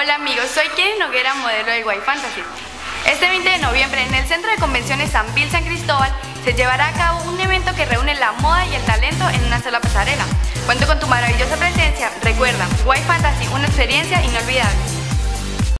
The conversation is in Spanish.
Hola amigos, soy Kenny Noguera, modelo de White Fantasy. Este 20 de noviembre en el Centro de Convenciones San Bill San Cristóbal se llevará a cabo un evento que reúne la moda y el talento en una sola pasarela. Cuento con tu maravillosa presencia. Recuerda, White Fantasy, una experiencia inolvidable.